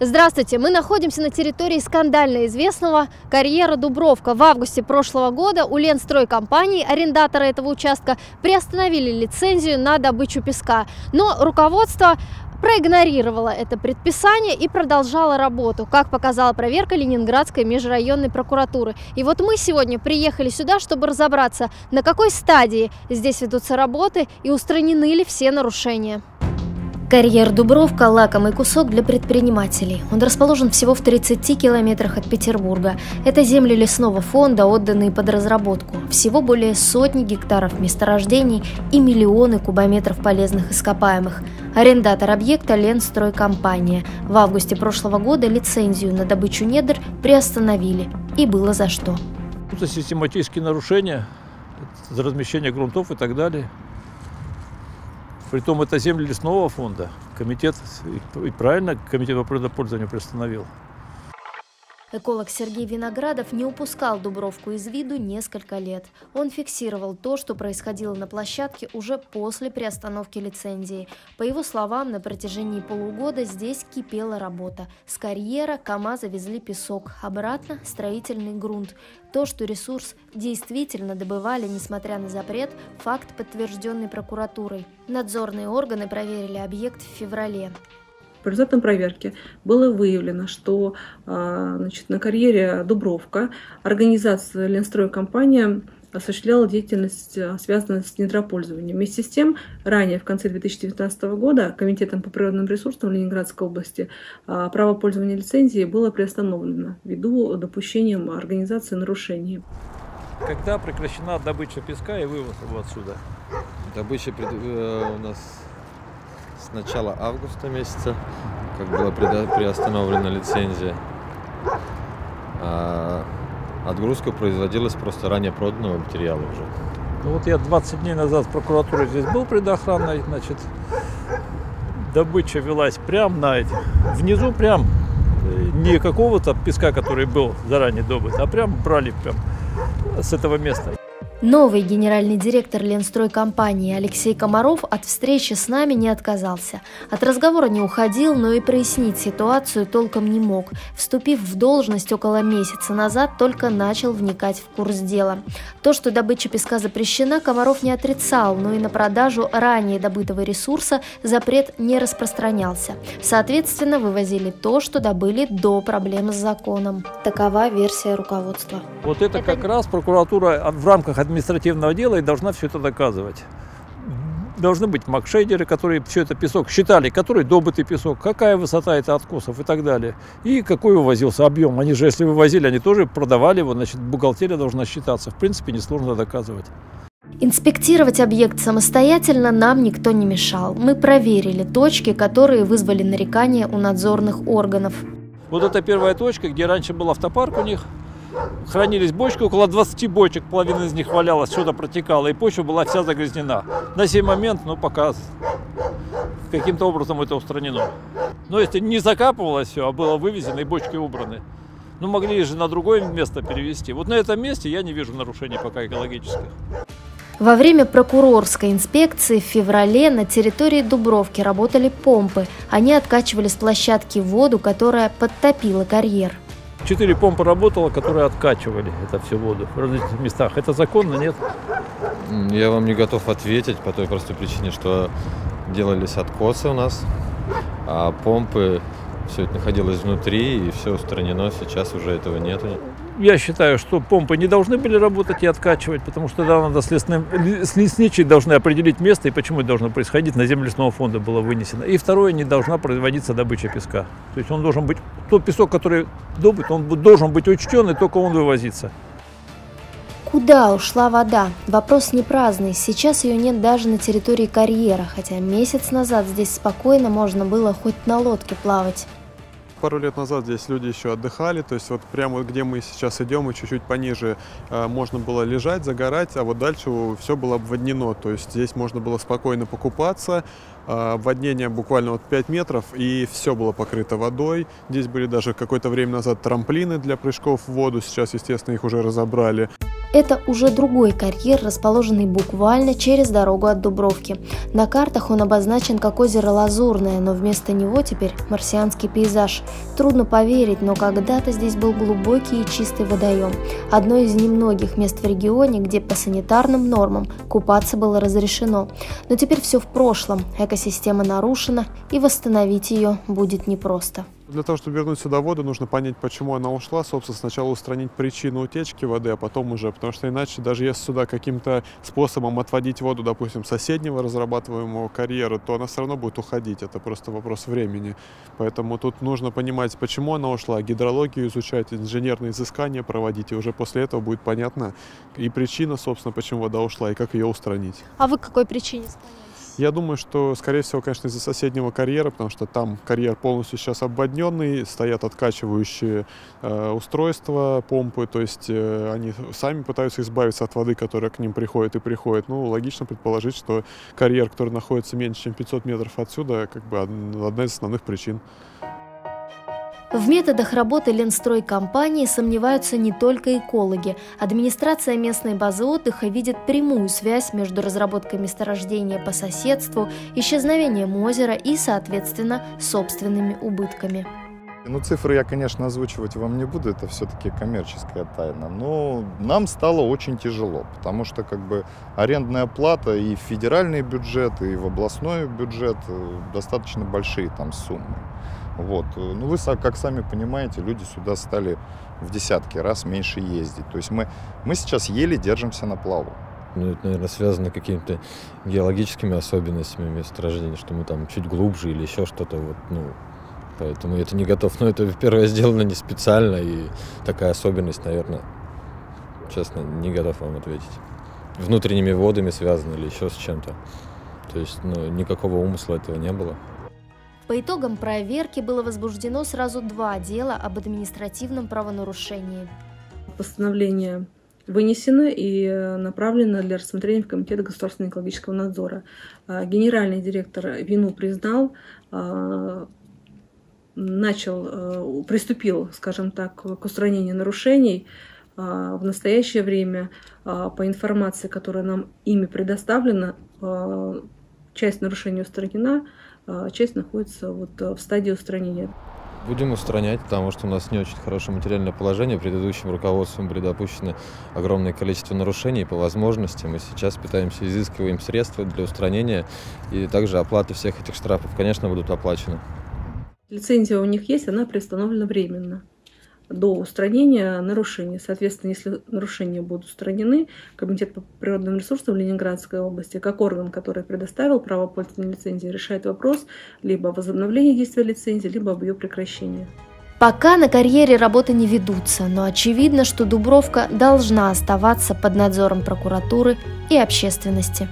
Здравствуйте, мы находимся на территории скандально известного карьера Дубровка. В августе прошлого года у Ленстройкомпании, арендатора этого участка, приостановили лицензию на добычу песка. Но руководство проигнорировала это предписание и продолжала работу, как показала проверка Ленинградской межрайонной прокуратуры. И вот мы сегодня приехали сюда, чтобы разобраться, на какой стадии здесь ведутся работы и устранены ли все нарушения. Карьер Дубровка – лакомый кусок для предпринимателей. Он расположен всего в 30 километрах от Петербурга. Это земли лесного фонда, отданные под разработку. Всего более сотни гектаров месторождений и миллионы кубометров полезных ископаемых. Арендатор объекта – Ленстройкомпания. В августе прошлого года лицензию на добычу недр приостановили. И было за что. Это систематические нарушения, размещение грунтов и так далее. Притом это земли лесного фонда. Комитет, и правильно комитет по природопользованию приостановил. Эколог Сергей Виноградов не упускал Дубровку из виду несколько лет. Он фиксировал то, что происходило на площадке уже после приостановки лицензии. По его словам, на протяжении полугода здесь кипела работа. С карьера КАМАЗа везли песок, обратно – строительный грунт. То, что ресурс действительно добывали, несмотря на запрет, факт, подтвержденный прокуратурой. Надзорные органы проверили объект в феврале. По результатам проверки было выявлено, что а, значит, на карьере Дубровка организация Ленстройкомпания осуществляла деятельность, а, связанную с недропользованием. Вместе с тем, ранее, в конце 2019 года, Комитетом по природным ресурсам Ленинградской области а, право пользования лицензией было приостановлено ввиду допущения организации нарушений. Когда прекращена добыча песка и вывоз его отсюда? Добыча э, у нас с начала августа месяца, как была приостановлена лицензия. А отгрузка производилась просто ранее проданного материала уже. Ну вот я 20 дней назад в прокуратуре здесь был предохранной, значит, добыча велась прям на эти, внизу прям, э, не какого-то песка, который был заранее добыт, а прям брали прям с этого места. Новый генеральный директор Ленстройкомпании Алексей Комаров от встречи с нами не отказался. От разговора не уходил, но и прояснить ситуацию толком не мог. Вступив в должность около месяца назад, только начал вникать в курс дела. То, что добыча песка запрещена, Комаров не отрицал, но и на продажу ранее добытого ресурса запрет не распространялся. Соответственно, вывозили то, что добыли до проблем с законом. Такова версия руководства. Вот это, это... как раз прокуратура в рамках административного дела и должна все это доказывать. Должны быть макшейдеры, которые все это песок считали, который добытый песок, какая высота это откосов и так далее. И какой вывозился объем. Они же, если вывозили, они тоже продавали его, значит, бухгалтерия должна считаться. В принципе, несложно доказывать. Инспектировать объект самостоятельно нам никто не мешал. Мы проверили точки, которые вызвали нарекания у надзорных органов. Вот это первая точка, где раньше был автопарк у них – хранились бочки, около 20 бочек, половина из них валялась, что-то протекало, и почва была вся загрязнена. На сей момент, ну, пока каким-то образом это устранено. Но если не закапывалось все, а было вывезено и бочки убраны, ну, могли же на другое место перевести. Вот на этом месте я не вижу нарушений пока экологических. Во время прокурорской инспекции в феврале на территории Дубровки работали помпы. Они откачивали с площадки воду, которая подтопила карьер. Четыре помпы работало, которые откачивали это всю воду в различных местах. Это законно, нет? Я вам не готов ответить по той простой причине, что делались откосы у нас, а помпы все это находилось внутри, и все устранено, сейчас уже этого нету. Я считаю, что помпы не должны были работать и откачивать, потому что тогда надо с, лесным, должны определить место и почему это должно происходить. На землю лесного фонда было вынесено. И второе, не должна производиться добыча песка. То есть он должен быть, тот песок, который добыт, он должен быть учтен, и только он вывозится. Куда ушла вода? Вопрос не праздный. Сейчас ее нет даже на территории карьера, хотя месяц назад здесь спокойно можно было хоть на лодке плавать. Пару лет назад здесь люди еще отдыхали, то есть вот прямо где мы сейчас идем и чуть-чуть пониже э, можно было лежать, загорать, а вот дальше все было обводнено, то есть здесь можно было спокойно покупаться, э, обводнение буквально вот 5 метров и все было покрыто водой. Здесь были даже какое-то время назад трамплины для прыжков в воду, сейчас, естественно, их уже разобрали. Это уже другой карьер, расположенный буквально через дорогу от Дубровки. На картах он обозначен как озеро Лазурное, но вместо него теперь марсианский пейзаж. Трудно поверить, но когда-то здесь был глубокий и чистый водоем. Одно из немногих мест в регионе, где по санитарным нормам купаться было разрешено. Но теперь все в прошлом, экосистема нарушена, и восстановить ее будет непросто. Для того, чтобы вернуть сюда воду, нужно понять, почему она ушла. Собственно, сначала устранить причину утечки воды, а потом уже, потому что иначе, даже если сюда каким-то способом отводить воду, допустим, соседнего разрабатываемого карьера, то она все равно будет уходить. Это просто вопрос времени. Поэтому тут нужно понимать, почему она ушла, гидрологию изучать, инженерные изыскания проводить, и уже после этого будет понятно и причина, собственно, почему вода ушла, и как ее устранить. А вы к какой причине склоняетесь? Я думаю, что, скорее всего, конечно, из-за соседнего карьера, потому что там карьер полностью сейчас обводненный, стоят откачивающие э, устройства, помпы, то есть э, они сами пытаются избавиться от воды, которая к ним приходит и приходит. Ну, логично предположить, что карьер, который находится меньше, чем 500 метров отсюда, как бы одна из основных причин. В методах работы Ленстройкомпании сомневаются не только экологи. Администрация местной базы отдыха видит прямую связь между разработкой месторождения по соседству, исчезновением озера и, соответственно, собственными убытками. Ну, цифры я, конечно, озвучивать вам не буду, это все-таки коммерческая тайна. Но нам стало очень тяжело, потому что как бы арендная плата и в федеральный бюджет, и в областной бюджет э, достаточно большие там суммы. Вот. Ну, вы, как сами понимаете, люди сюда стали в десятки раз меньше ездить. То есть мы, мы сейчас еле держимся на плаву. Ну, это, наверное, связано какими-то геологическими особенностями месторождения, что мы там чуть глубже или еще что-то. Вот, ну, поэтому это не готов. Но это, первое, сделано не специально, и такая особенность, наверное, честно, не готов вам ответить. Внутренними водами связано или еще с чем-то. То есть, ну, никакого умысла этого не было. По итогам проверки было возбуждено сразу два дела об административном правонарушении. Постановление вынесено и э, направлено для рассмотрения в Комитет государственного экологического надзора. А, генеральный директор вину признал, а, начал, э, приступил, скажем так, к устранению нарушений. А, в настоящее время, по информации, которая нам ими предоставлена, часть нарушений устранена, часть находится вот э, в стадии устранения. Будем устранять, потому что у нас не очень хорошее материальное положение. Предыдущим руководством были допущены огромное количество нарушений по возможности. Мы сейчас пытаемся изыскиваем средства для устранения и также оплаты всех этих штрафов, конечно, будут оплачены. Лицензия у них есть, она приостановлена временно до устранения нарушений. Соответственно, если нарушения будут устранены, Комитет по природным ресурсам Ленинградской области, как орган, который предоставил право пользования лицензии, решает вопрос либо о возобновлении действия лицензии, либо об ее прекращении. Пока на карьере работы не ведутся, но очевидно, что Дубровка должна оставаться под надзором прокуратуры и общественности.